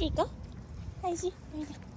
찍어? 다시, 여기다.